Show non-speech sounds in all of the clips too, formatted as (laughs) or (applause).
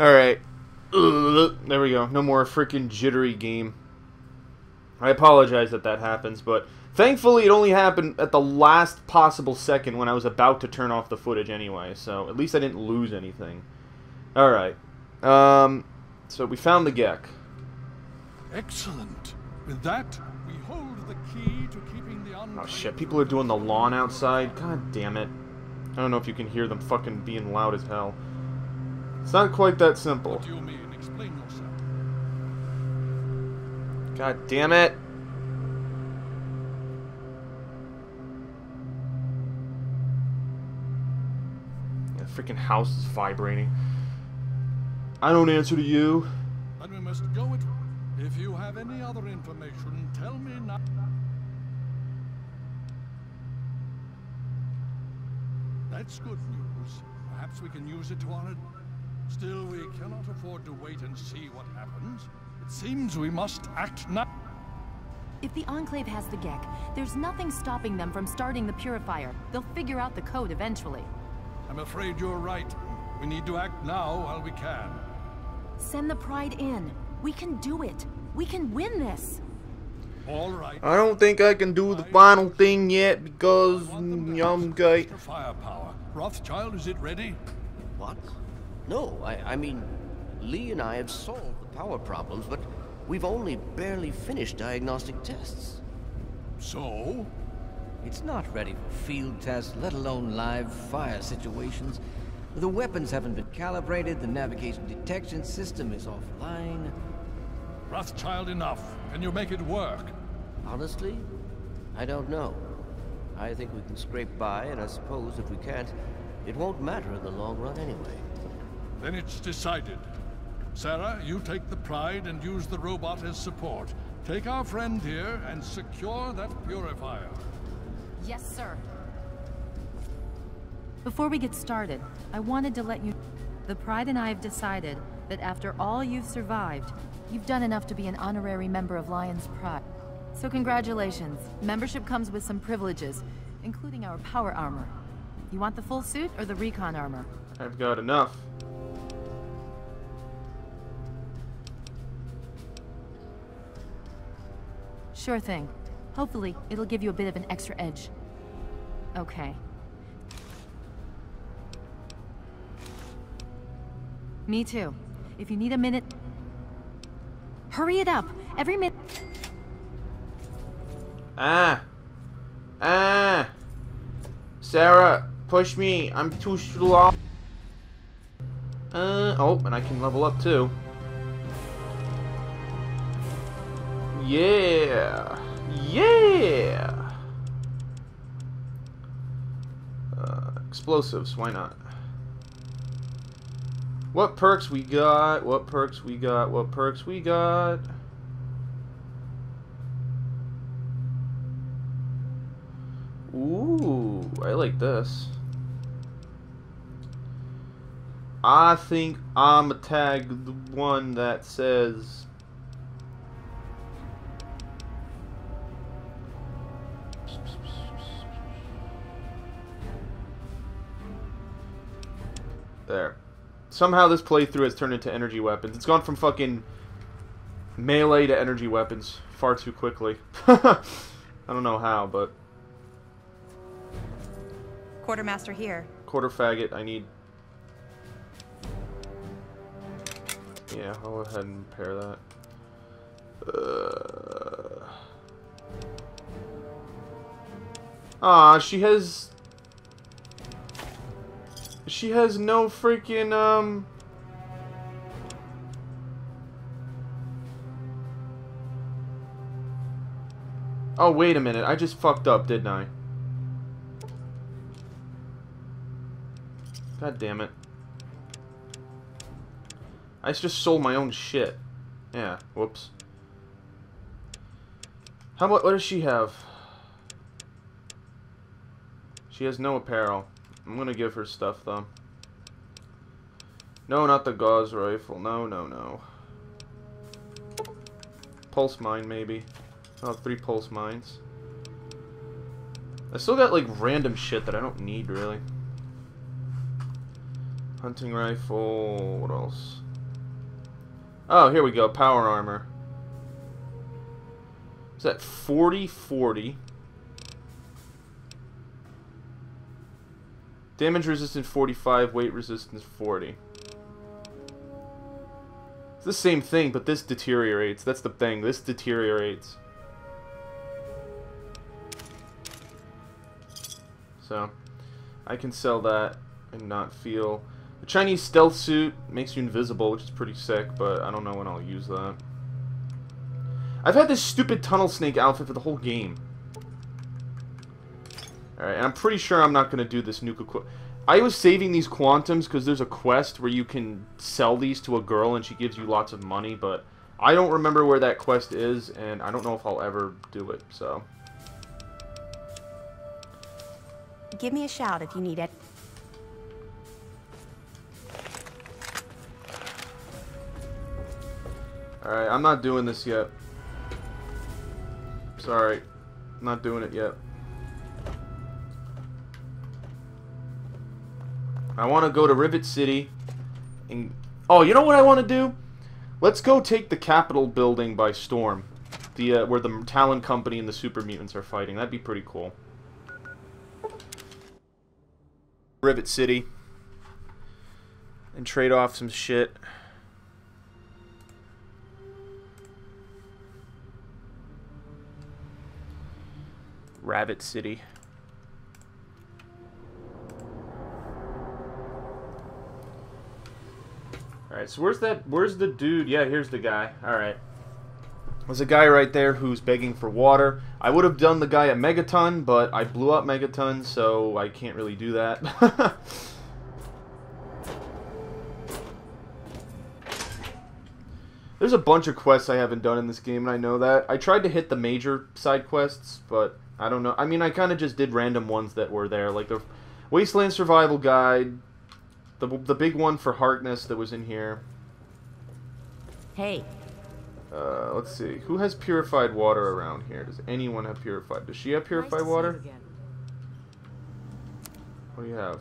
Alright. (clears throat) There we go. No more freaking jittery game. I apologize that that happens, but thankfully it only happened at the last possible second when I was about to turn off the footage anyway, so at least I didn't lose anything. Alright. Um, so we found the Gek. Excellent. With that, we hold the key to keeping the Oh shit, people are doing the lawn outside. God damn it. I don't know if you can hear them fucking being loud as hell. It's not quite that simple. What do you mean? Explain yourself. God damn it. The freaking house is vibrating. I don't answer to you. Then we must go it. If you have any other information, tell me now. That's good news. Perhaps we can use it to our... ad- Still, we cannot afford to wait and see what happens. It seems we must act now. If the Enclave has the G.E.C.K., there's nothing stopping them from starting the Purifier. They'll figure out the code eventually. I'm afraid you're right. We need to act now while we can. Send the Pride in. We can do it. We can win this. All right. I don't think I can do the final thing yet because mm, I'm gay. Extra firepower. Rothschild, is it ready? What? No, I, I mean, Li and I have solved the power problems, but we've only barely finished diagnostic tests. So? It's not ready for field tests, let alone live fire situations. The weapons haven't been calibrated, the navigation detection system is offline. Rothschild, enough. Can you make it work? Honestly, I don't know. I think we can scrape by, and I suppose if we can't, it won't matter in the long run anyway. Then it's decided. Sarah, you take the Pride and use the robot as support. Take our friend here and secure that purifier. Yes, sir. Before we get started, I wanted to let you... The Pride and I have decided that after all you've survived, you've done enough to be an honorary member of Lion's Pride. So congratulations. Membership comes with some privileges, including our power armor. You want the full suit or the recon armor? I've got enough. Sure thing. Hopefully, it'll give you a bit of an extra edge. Okay. Me too. If you need a minute... Hurry it up! Every minute... Ah. Ah. Sarah, push me. I'm too slow. Uh, oh, and I can level up too. Yeah. Yeah. Uh, explosives, why not? What perks we got? What perks we got? What perks we got? Ooh, I like this. I think I'm a tag the one that says Somehow this playthrough has turned into energy weapons. It's gone from fucking melee to energy weapons far too quickly. (laughs) I don't know how, but Quartermaster here. quarter faggot, I need. Yeah, I'll go ahead and repair that. Uh... Ah, she has. She has no freaking um. Oh wait a minute! I just fucked up, didn't I? God damn it. I just sold my own shit. Yeah, whoops. How about, what does she have? She has no apparel. I'm gonna give her stuff, though. No, not the Gauss rifle. No, no, no. Pulse mine, maybe. Oh, three pulse mines. I still got, like, random shit that I don't need, really. Hunting rifle. What else? Oh, here we go. Power armor. Is that 40 Damage resistance 45, weight resistance 40. It's the same thing, but this deteriorates. That's the thing. This deteriorates. So, I can sell that and not feel... The Chinese stealth suit makes you invisible, which is pretty sick, but I don't know when I'll use that. I've had this stupid tunnel snake outfit for the whole game. Alright, and I'm pretty sure I'm not going to do this nuke I was saving these quantums because there's a quest where you can sell these to a girl and she gives you lots of money, but I don't remember where that quest is, and I don't know if I'll ever do it, so... Give me a shout if you need it. Alright, I'm not doing this yet. Sorry. I'm not doing it yet. I want to go to Rivet City. And Oh, you know what I want to do? Let's go take the Capitol building by storm. The uh, Where the Talon Company and the Super Mutants are fighting. That'd be pretty cool. Rivet City. And trade off some shit. Rabbit City. Alright, so where's that, where's the dude? Yeah, here's the guy. Alright. There's a guy right there who's begging for water. I would have done the guy at Megaton, but I blew up Megaton, so I can't really do that. (laughs) There's a bunch of quests I haven't done in this game, and I know that. I tried to hit the major side quests, but I don't know. I mean, I kind of just did random ones that were there, like the Wasteland Survival Guide, the the big one for Harkness that was in here. Hey. Uh, let's see. Who has purified water around here? Does anyone have purified? Does she have purified nice water? What do you have?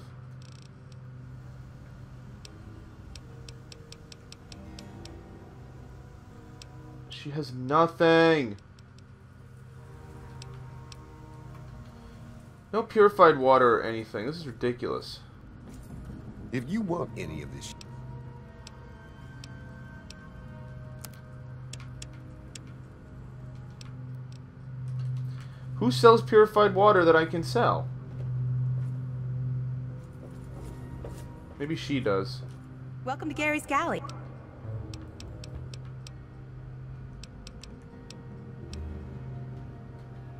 She has nothing. No purified water or anything. This is ridiculous. If you want any of this Who sells purified water that I can sell? Maybe she does. Welcome to Gary's Galley.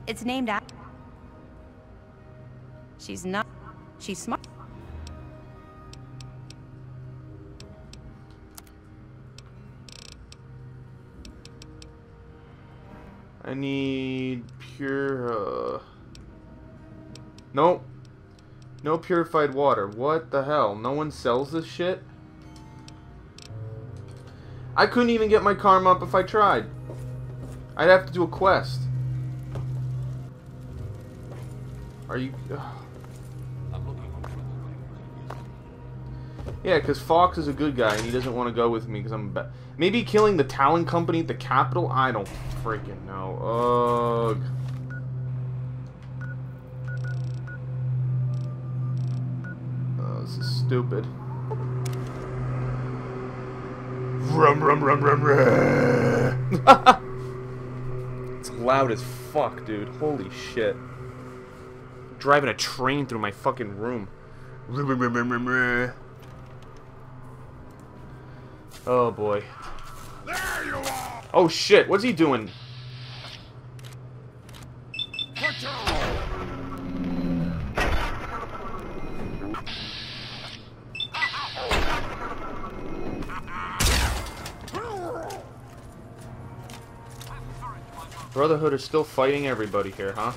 It's named after... She's not... She's smart. I need pure... Uh... Nope. No purified water. What the hell? No one sells this shit? I couldn't even get my karma up if I tried. I'd have to do a quest. Are you... Yeah, because Fawkes is a good guy, and he doesn't want to go with me because I'm... Be Maybe killing the Talon Company at the Capitol? I don't freaking know. Ugh. Oh, this is stupid. Rum, rum, rum, rum, rum. (laughs) it's loud as fuck, dude. Holy shit driving a train through my fucking room. Oh boy. Oh shit, what's he doing? Brotherhood is still fighting everybody here, huh?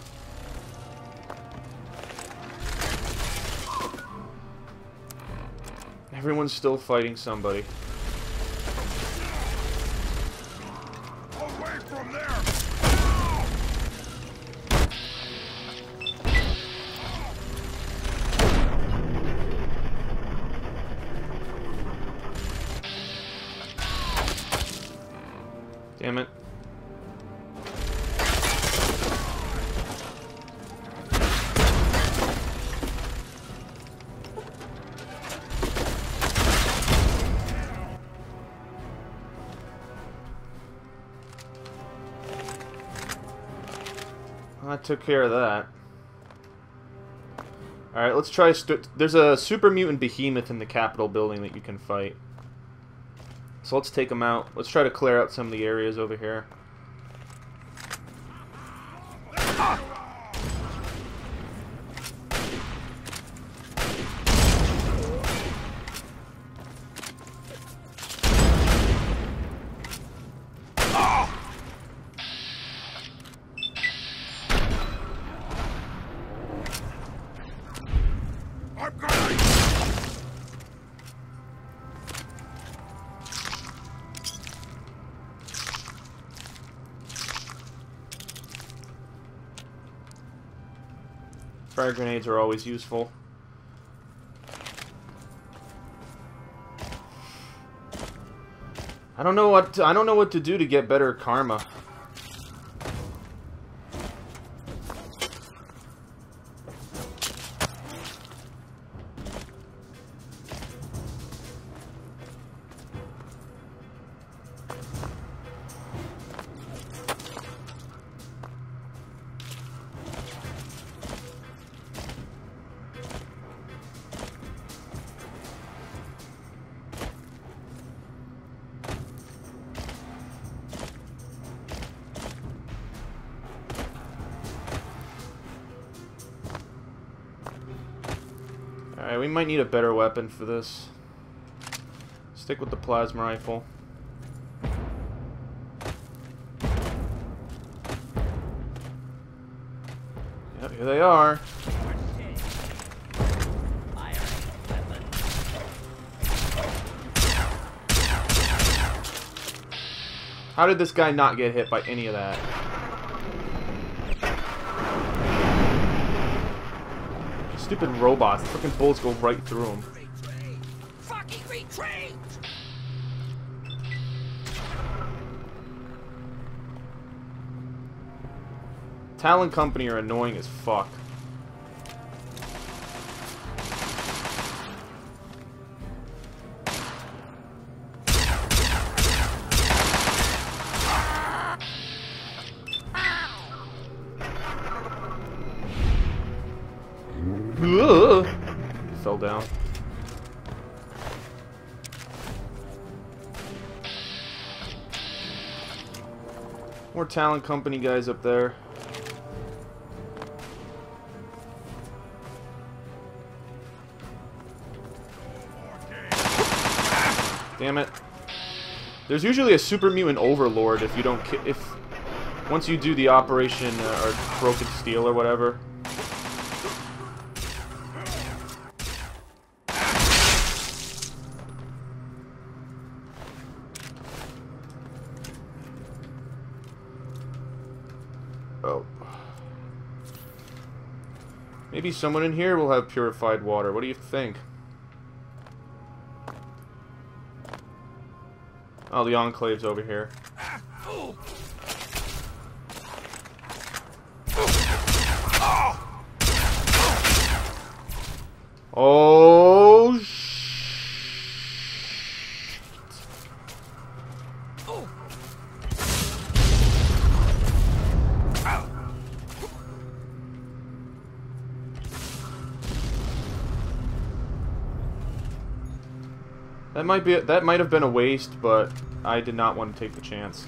Everyone's still fighting somebody. Took care of that. Alright, let's try... There's a super mutant behemoth in the Capitol building that you can fight. So let's take them out. Let's try to clear out some of the areas over here. Grenades are always useful. I don't know what to, I don't know what to do to get better karma. We might need a better weapon for this. Stick with the plasma rifle. Yep, here they are. How did this guy not get hit by any of that? Stupid robots. The freaking bullets go right through them. Fucking retreat! Talon Company are annoying as fuck. Talon Company guys up there. Damn it. There's usually a super mutant overlord if you don't if once you do the operation uh, or broken steel or whatever. Maybe someone in here will have purified water. What do you think? Oh, the Enclave's over here. Oh, might be that might have been a waste, but I did not want to take the chance.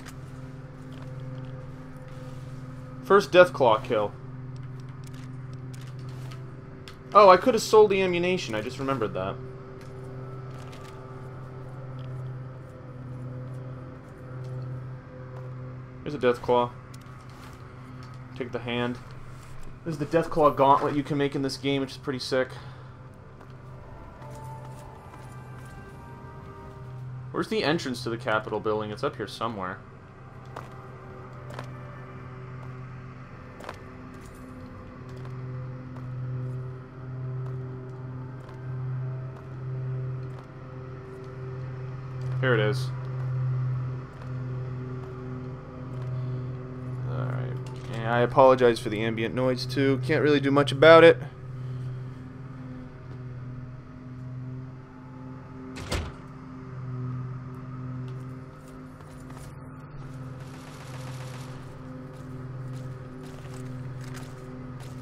First Deathclaw kill. Oh, I could have sold the ammunition. I just remembered that. Here's a Deathclaw. Take the hand. This is the Deathclaw gauntlet you can make in this game, which is pretty sick. Where's the entrance to the Capitol building? It's up here somewhere. Here it is. Alright. I apologize for the ambient noise, too. Can't really do much about it.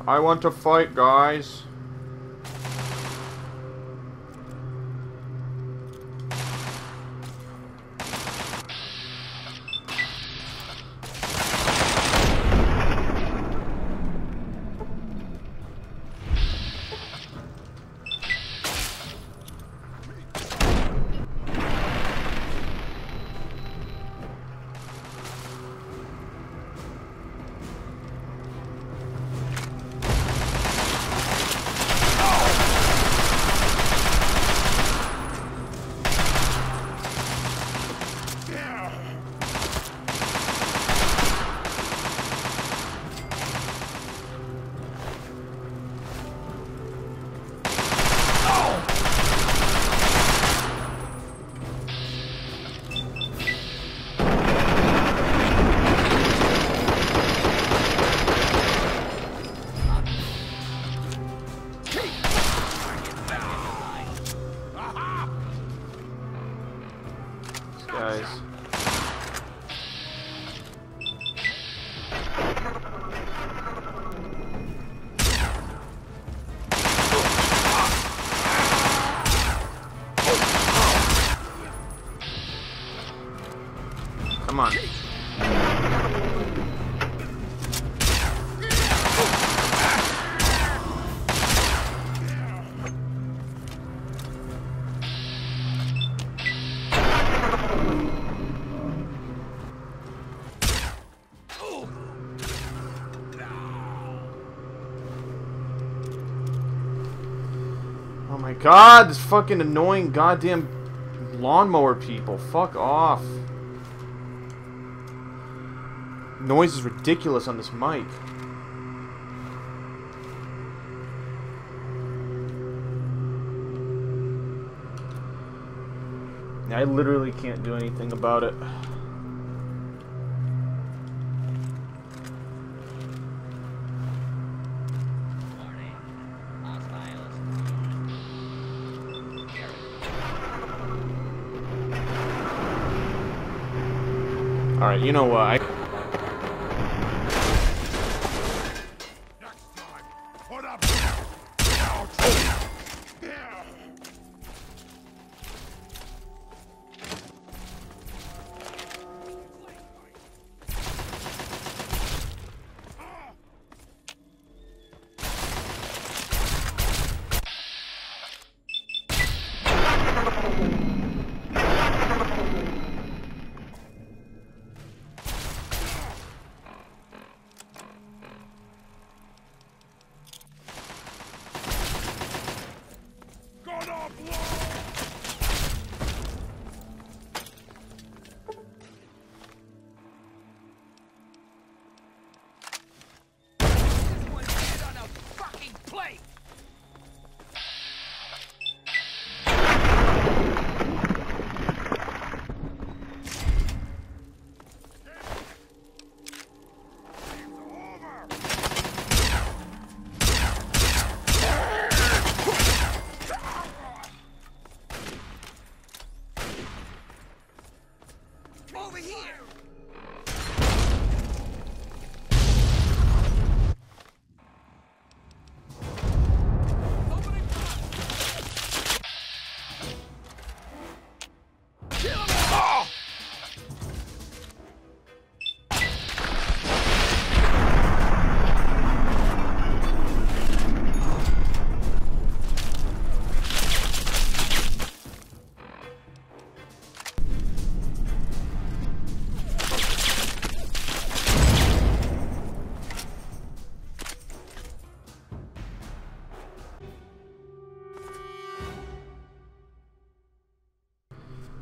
I want to fight, guys. Oh my god, this fucking annoying goddamn lawnmower people. Fuck off. Noise is ridiculous on this mic. I literally can't do anything about it. You know what? I Over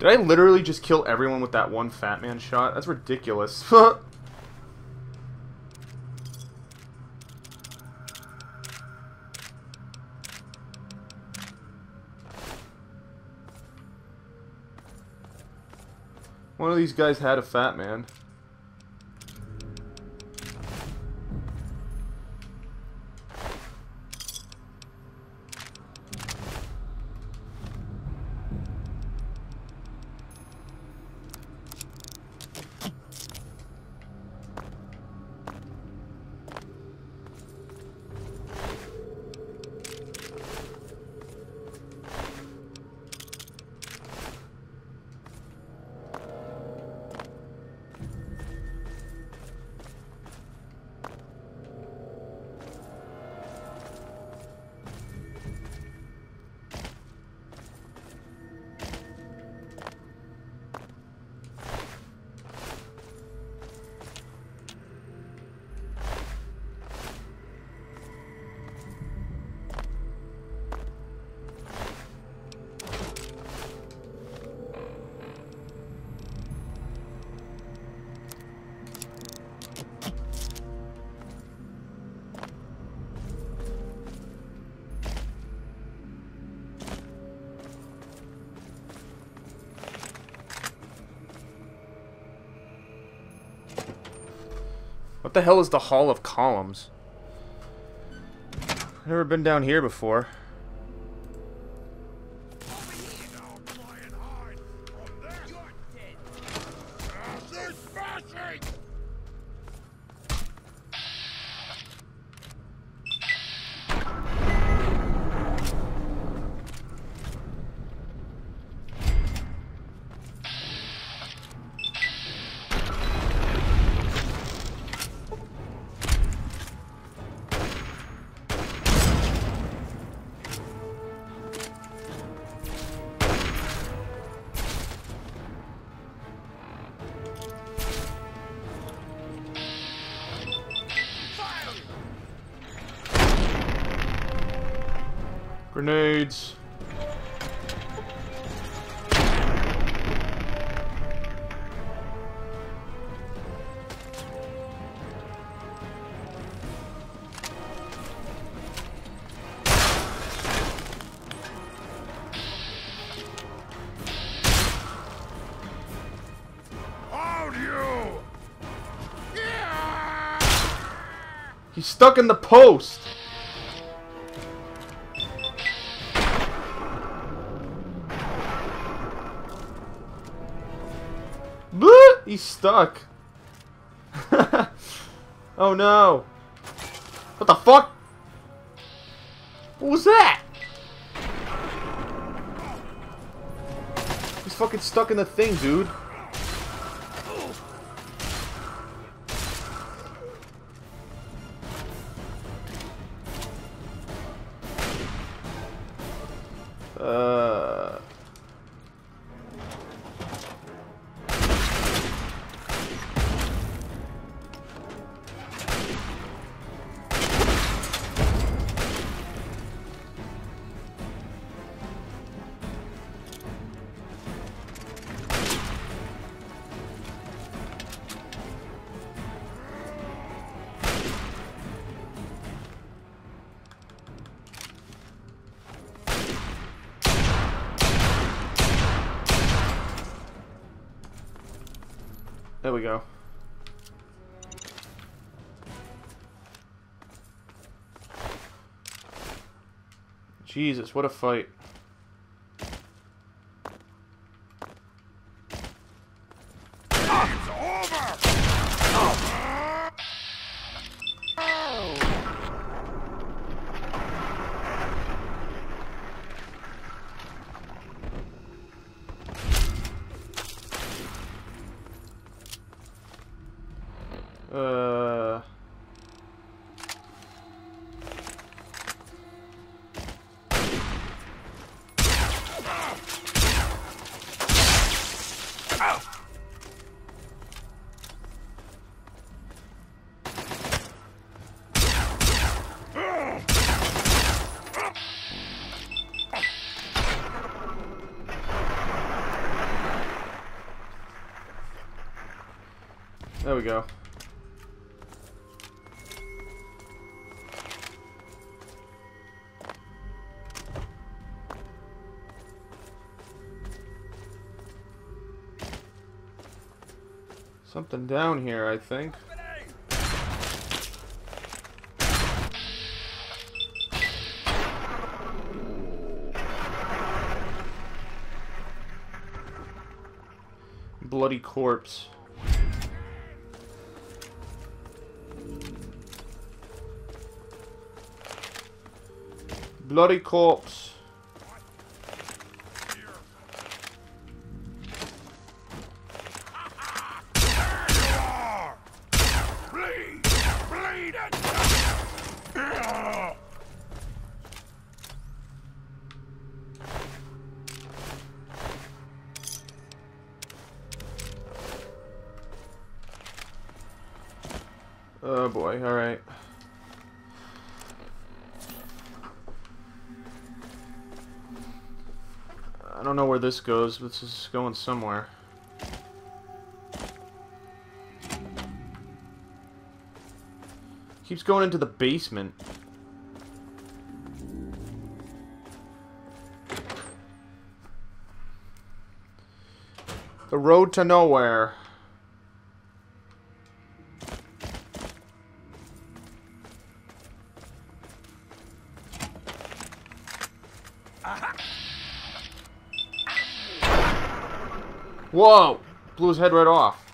Did I literally just kill everyone with that one fat man shot? That's ridiculous. (laughs) One of these guys had a fat man. What the hell is the Hall of Columns? Never been down here before. Grenades. He's stuck in the post. Stuck. (laughs) oh no. What the fuck? What was that? He's fucking stuck in the thing, dude. Jesus, what a fight. There we go. Something down here, I think. Bloody corpse. Bloody corpse. Oh boy, alright. Don't know where this goes, this is going somewhere. Keeps going into the basement. The road to nowhere. Whoa! Blew his head right off.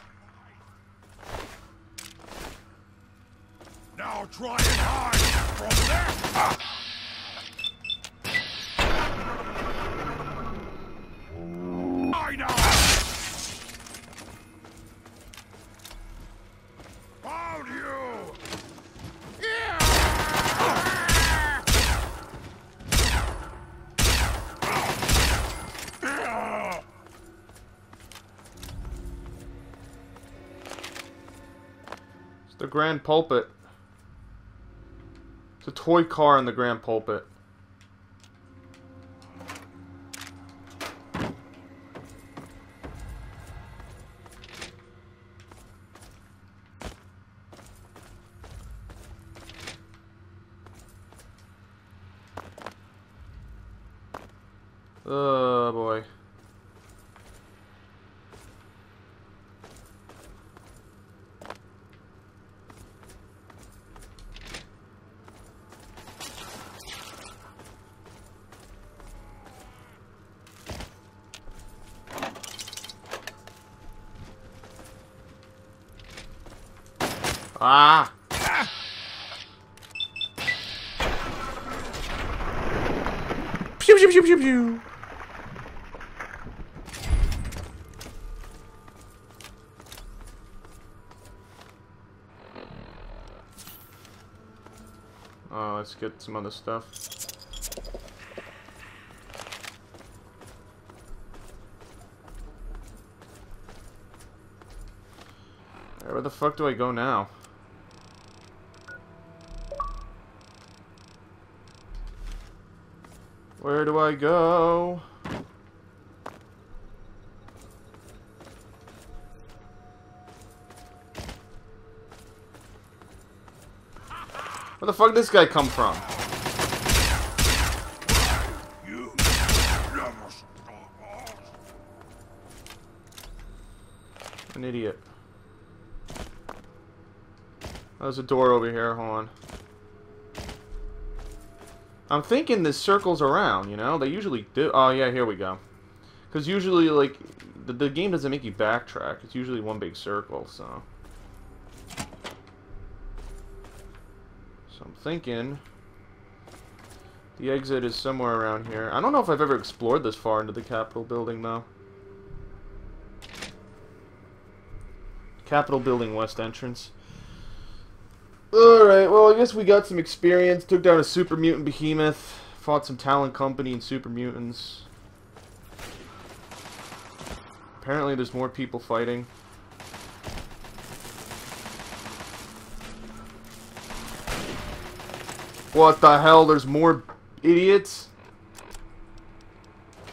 Grand Pulpit. It's a toy car in the Grand Pulpit. Oh boy. Ah! Pew pew pew pew pew. Oh, let's get some other stuff. Where the fuck do I go now? Do I go? Where the fuck did this guy come from? An idiot. Oh, there's a door over here, hold on. I'm thinking this circles around, you know? They usually do. Oh, yeah, here we go. Because usually, like, the, the game doesn't make you backtrack. It's usually one big circle, so... So I'm thinking... The exit is somewhere around here. I don't know if I've ever explored this far into the Capitol building, though. Capitol building west entrance. Alright, well, I guess we got some experience. Took down a super mutant behemoth. Fought some Talon Company and super mutants. Apparently there's more people fighting. What the hell? There's more idiots?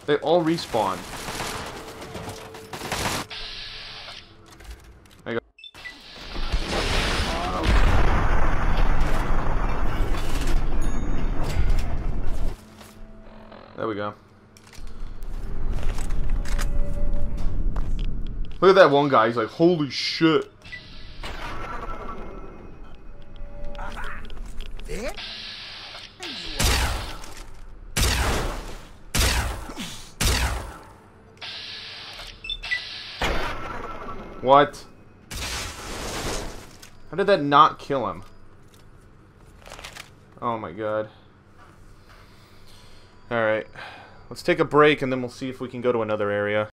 They all respawn. At that one guy. He's like, holy shit. What? How did that not kill him? Oh my god. Alright. Let's take a break and then we'll see if we can go to another area.